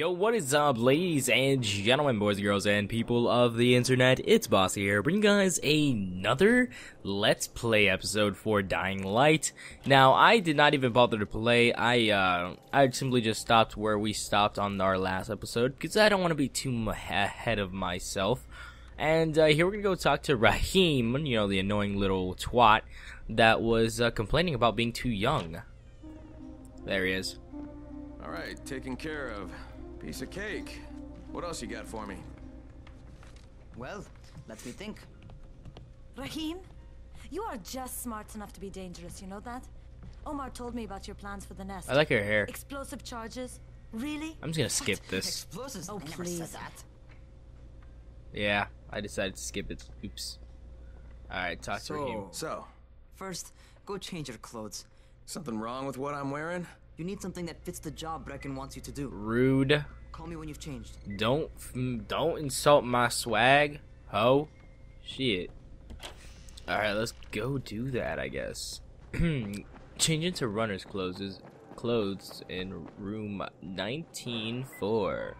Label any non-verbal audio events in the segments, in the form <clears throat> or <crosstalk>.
Yo, what is up, ladies and gentlemen, boys and girls, and people of the internet? It's Bassi here, bringing you guys another Let's Play episode for Dying Light. Now, I did not even bother to play. I, uh, I simply just stopped where we stopped on our last episode, because I don't want to be too ahead of myself. And, uh, here we're gonna go talk to <laughs> Rahim, you know, the annoying little twat that was, uh, complaining about being too young. There he is. Alright, taken care of. Piece of cake. What else you got for me? Well, let me think. Rahim, you are just smart enough to be dangerous, you know that? Omar told me about your plans for the nest. I like your hair. Explosive charges? Really? I'm just gonna skip this. Explosives? Oh, I never please. said that. Yeah, I decided to skip it. Oops. Alright, talk to Rahim. So, so, First, go change your clothes. something wrong with what I'm wearing? You need something that fits the job Brecken wants you to do. Rude. Call me when you've changed. Don't don't insult my swag, ho. Shit. All right, let's go do that. I guess. <clears throat> Change into runner's clothes is clothes in room 194.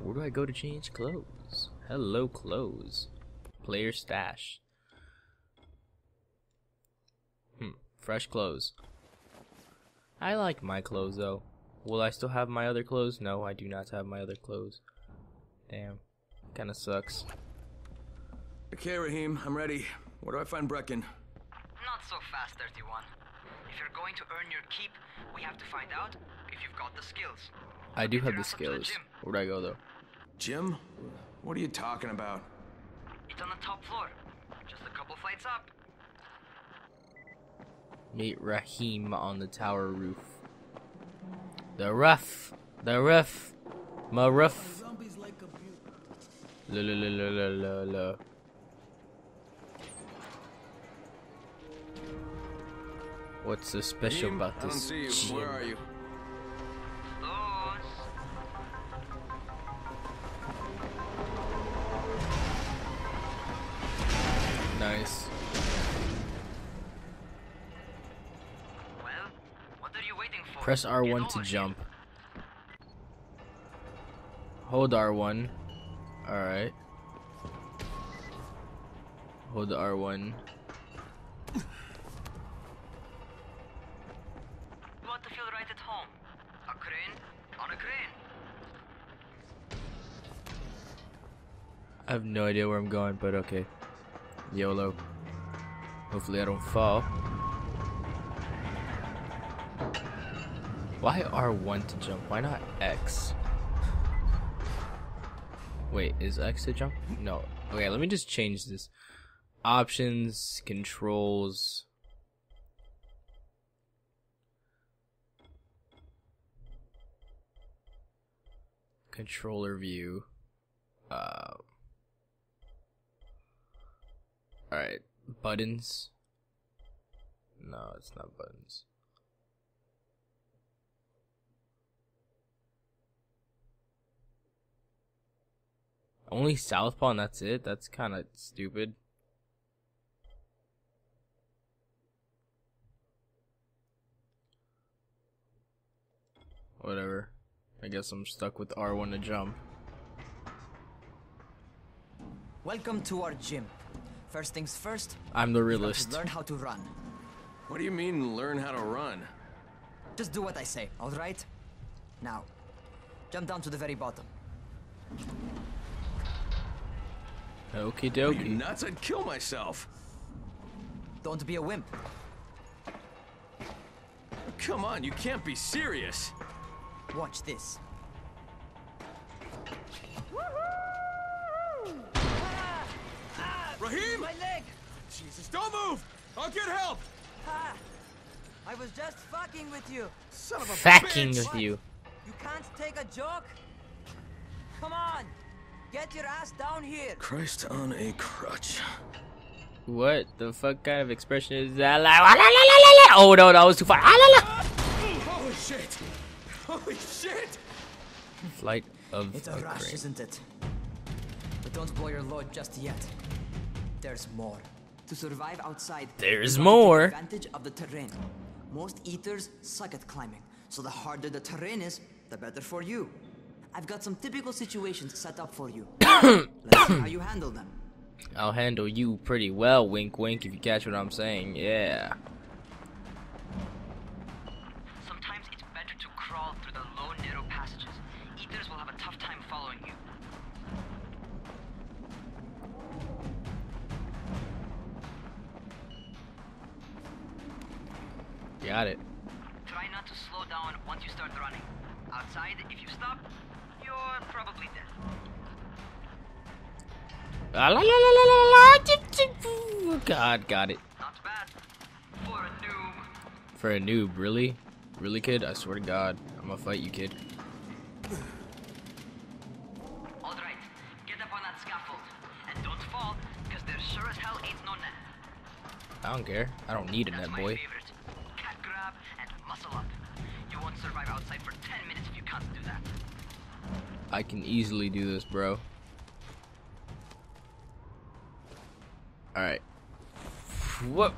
Where do I go to change clothes? Hello, clothes. Player stash. Hmm. Fresh clothes. I like my clothes though. Will I still have my other clothes? No, I do not have my other clothes. Damn. Kinda sucks. Okay, Rahim, I'm ready. Where do I find Brecken? Not so fast, 31. If you're going to earn your keep, we have to find out if you've got the skills. I do have the You're up to the skills. Where'd I go though? Jim? What are you talking about? It's on the top floor. Just a couple flights up. Meet Rahim on the tower roof. The roof. The roof. My roof. La la la la la la la. What's so special about this see you. gym? Where are you? Press R1 to jump. Hold R1. Alright. Hold R1. You want to feel right at home. A crane on a crane. I have no idea where I'm going, but okay. YOLO. Hopefully I don't fall. Why R1 to jump? Why not X? Wait, is X to jump? No. Okay, let me just change this. Options, controls. Controller view. Uh, Alright, buttons. No, it's not buttons. Only Southpaw and that's it? That's kind of stupid. Whatever. I guess I'm stuck with R1 to jump. Welcome to our gym. First things first, I'm the realist. to learn how to run. What do you mean, learn how to run? Just do what I say, alright? Now, jump down to the very bottom. Okie Are you dokie. nuts? I'd kill myself. Don't be a wimp. Come on, you can't be serious. Watch this. Rahim! My leg! Jesus, don't move! I'll get help! Ha! I was just fucking with you. Son of a Fucking bitch! with you. You can't take a joke? Come on! Get your ass down here! Christ on a crutch. What the fuck kind of expression is that? Like, "Ah, la, la, la, la, la." Oh no, that was too far. Ah, la, la. Holy shit! Holy shit! Flight of It's a a rush, crane. isn't it? But don't blow your load just yet. There's more. To survive outside, There's you gotta more. advantage of the terrain. Most eaters suck at climbing, so the harder the terrain is, the better for you. I've got some typical situations set up for you. <coughs> Let's see how you handle them. I'll handle you pretty well, wink wink, if you catch what I'm saying. Yeah. Sometimes it's better to crawl through the low, narrow passages. Eaters will have a tough time following you. Got it. Try not to slow down once you start running. Outside, if you stop, you're probably dead. La la la la la la la. God, got it. Not bad. For a noob. For a noob, really? Really, kid? I swear to God, I'm gonna fight you, kid. Alright, get up on that scaffold. And don't fall, because there sure as hell ain't no net. I don't care. I don't need a That's net, boy. favorite. I can easily do this, bro. Alright. What?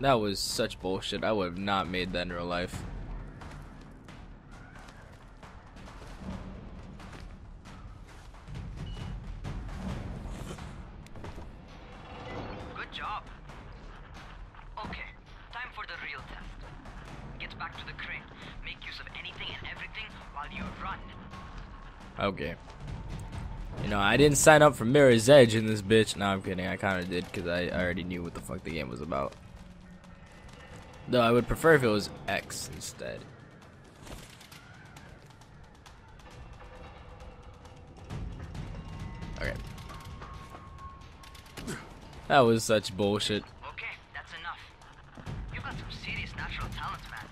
That was such bullshit. I would have not made that in real life. Didn't sign up for Mirror's Edge in this bitch. No, I'm kidding. I kind of did because I, I already knew what the fuck the game was about. Though I would prefer if it was X instead. Okay. That was such bullshit. Okay, that's enough. You've got some serious natural talent, man.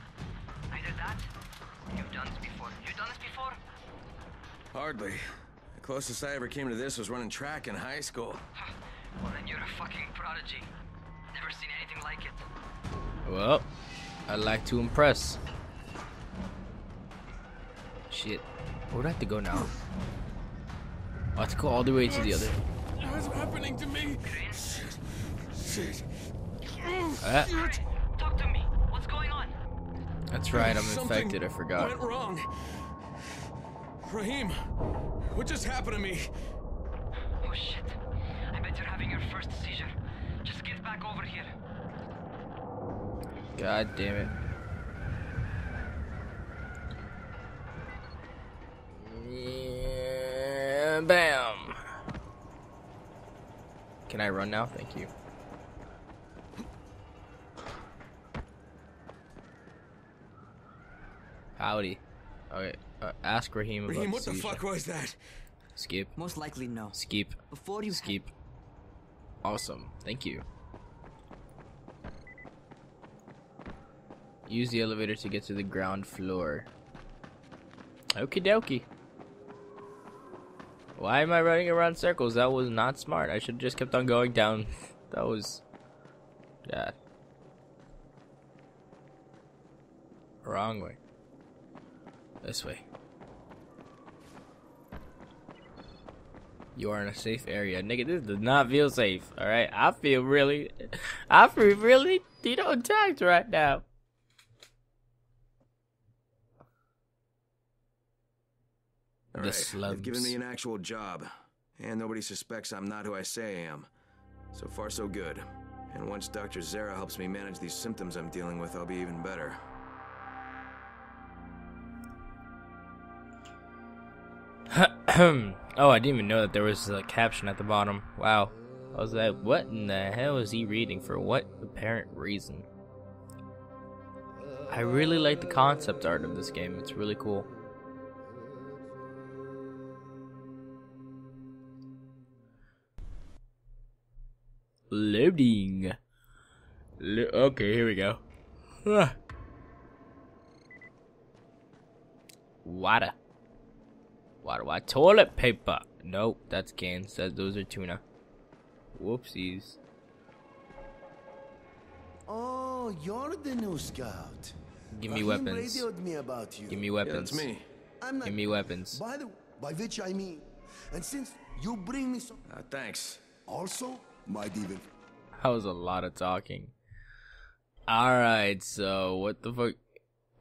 Either that, or you've done this before. You've done this before? Hardly. The closest I ever came to this was running track in high school. Well, then you're a fucking prodigy. Never seen anything like it. Well, I like to impress. Shit. Where do I have to go now? I have to go all the way to the other. What's happening to me? Crane, Shit. Ah, talk to me. What's going on? that's right, I'm Something infected. I forgot. Went wrong. Rahim, what just happened to me? Oh shit. I bet you're having your first seizure. Just get back over here. God damn it. Yeah, bam. Can I run now? Thank you. Howdy. Okay, uh, ask Rahim about Rahim, what the seizure. fuck was that? Skip. Most likely no. Skip. Before you Skip. Awesome. Thank you. Use the elevator to get to the ground floor. Okie dokie. Why am I running around circles? That was not smart. I should have just kept on going down. <laughs> That was. Yeah. Wrong way. This way. You are in a safe area. Nigga, this does not feel safe. Alright? I feel really. <laughs> I feel really, you know, attacked right now. All The right, They've given me an actual job, and nobody suspects I'm not who I say I am. So far, so good. And once Dr. Zere helps me manage these symptoms I'm dealing with, I'll be even better. Um, oh, I didn't even know that there was a caption at the bottom. Wow. I was like, what in the hell is he reading? For what apparent reason? I really like the concept art of this game. It's really cool. Loading. Lo- okay, here we go. <sighs> Water. Water, water. Toilet paper. Nope, that's cans. That, those are tuna. Whoopsies. Oh, you're the new scout. Give me Rahim weapons. radioed me about you. Give me Yeah, weapons. that's me. Not, Give me weapons. By the by which I mean, and since you bring me some, Uh, thanks. also my even That was a lot of talking. Alright, so what the fuck?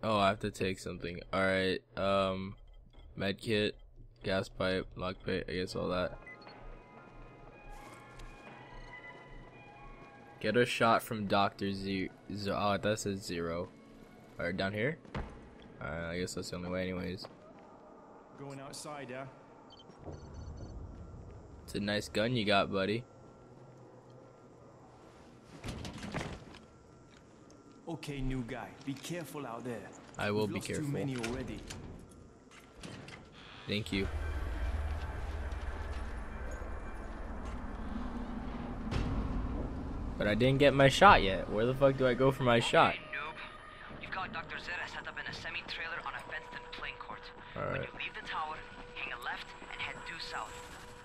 Oh, I have to take something. Alright, um, medkit. Gas pipe, lock pick, I guess all that. Get a shot from Doctor Z. Z oh, that says zero. Alright, down here. Alright, I guess that's the only way, anyways. Going outside, yeah? It's a nice gun you got, buddy. Okay, new guy. Be careful out there. I will We've be careful. Too many already. Thank you. But I didn't get my shot yet. Where the fuck do I go for my shot? Noob. You've got Dr. Zere set up in a semi-trailer on a fenced-in playing court. When you leave the tower, hang a left and head due south.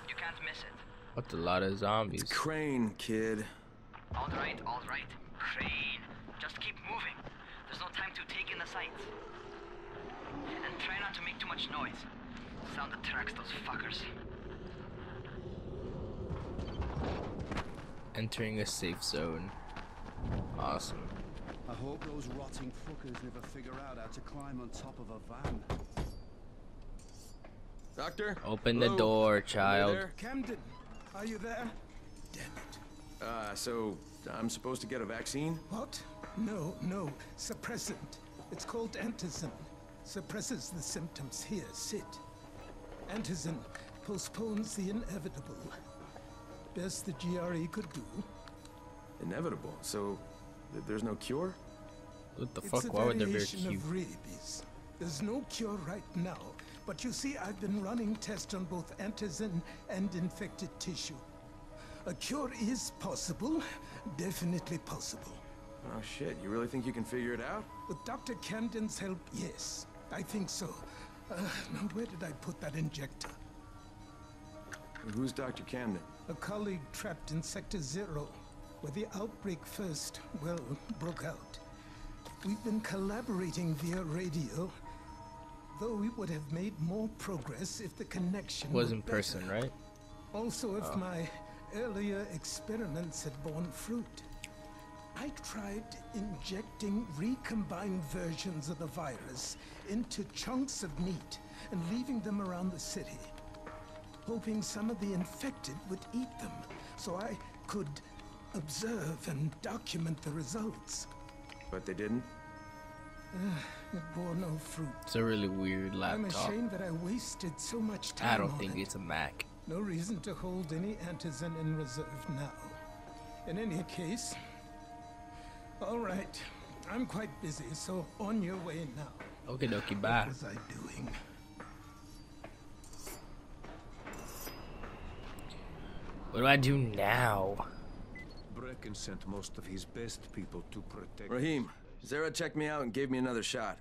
You can't miss it. What's a lot of zombies? Crane, kid. All right, all right. Crane. Just keep moving. There's no time to take in the sights. And try not to make too much noise. Sound attracts those fuckers. Entering a safe zone. Awesome. I hope those rotting fuckers never figure out how to climb on top of a van. Doctor? Open the door, child. there? Camden, are you there? Damn it. Uh, so I'm supposed to get a vaccine? What? No, no. Suppressant. It's called antizin. Suppresses the symptoms. Here, sit. Antizin postpones the inevitable. Best the GRE could do. Inevitable. So th- there's no cure? What the it's fuck? Why would there be a variation of rabies. There's no cure right now, but you see, I've been running tests on both antizin and infected tissue. A cure is possible, definitely possible. Oh shit, you really think you can figure it out? With Dr. Camden's help, yes. I think so. Uh, now, where did I put that injector? Who's Dr. Camden? A colleague trapped in Sector Zero, where the outbreak first, well, broke out. We've been collaborating via radio, though we would have made more progress if the connection Was in person, right? Also, Oh. if my earlier experiments had borne fruit. I tried injecting recombined versions of the virus into chunks of meat and leaving them around the city, hoping some of the infected would eat them so I could observe and document the results. But they didn't? It bore no fruit. It's a really weird laptop. I'm ashamed that I wasted so much time I don't on think it. it's a Mac. No reason to hold any antizin in reserve now. In any case, all right. I'm quite busy, so on your way now. Okie dokie, bye. What was I doing? What do I do now? Brecken sent most of his best people to protect. Rahim, Zere checked me out and gave me another shot.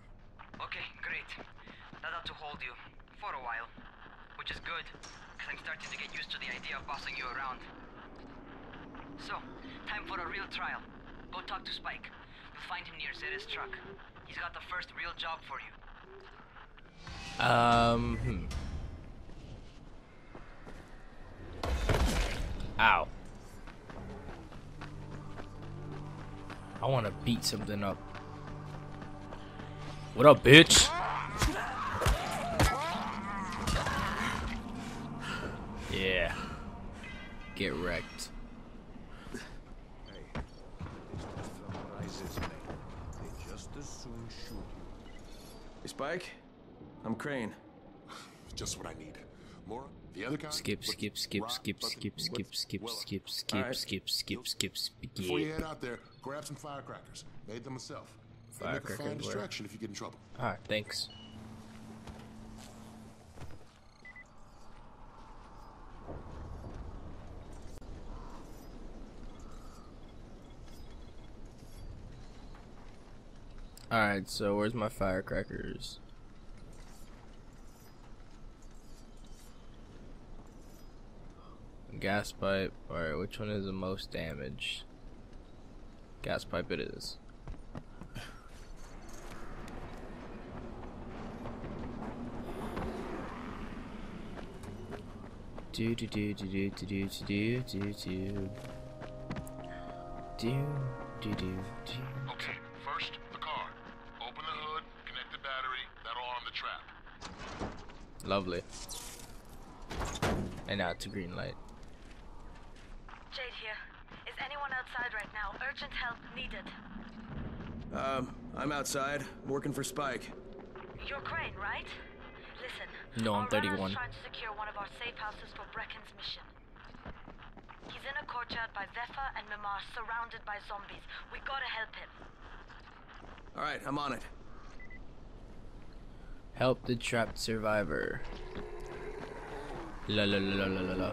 Okay, great. That ought to hold you. For a while. Which is good, because I'm starting to get used to the idea of bossing you around. So, time for a real trial. Go talk to Spike. You'll find him near Zere's truck. He's got the first real job for you. Um, hmm. Ow. I want to beat something up. What up, bitch? Yeah. Get wrecked. Hey, it's just from Rais's men. They just as soon shoot you. Hey, Spike? I'm Crane. Just what I need. Mora, the other guy. Skip, but skip, skip, skip, skip, skip, skip, skip, skip, skip, skip, skip, skip, Before you head out there, grab some firecrackers. Made them myself. They Firecrackers fine distraction if you get in trouble. Alright, thanks. Alright, so where's my firecrackers? Gas pipe. Alright, which one is the most damaged? Gas pipe it is. Do do do do do do do do do do do do do do do. Battery. That'll arm the trap. Lovely. And now it's a green light. Jade here. Is anyone outside right now? Urgent help needed. Um, I'm outside, working for Spike. You're Crane, right? Listen. No, I'm our runner's 31. trying to secure one of our safe houses for Brecken's mission. He's in a courtyard by Vefa and Mimar, surrounded by zombies. We gotta help him. Alright, I'm on it. Help the trapped survivor. La la la la la la.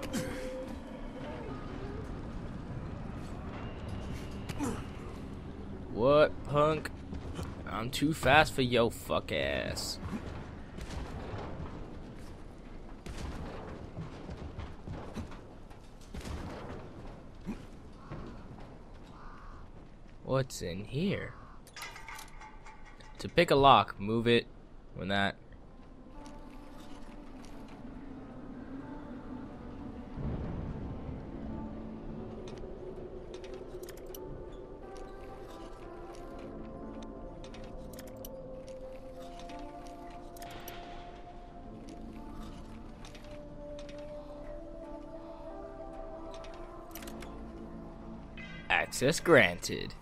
What, punk? I'm too fast for yo fuck ass. What's in here? To pick a lock, move it when that. Access granted.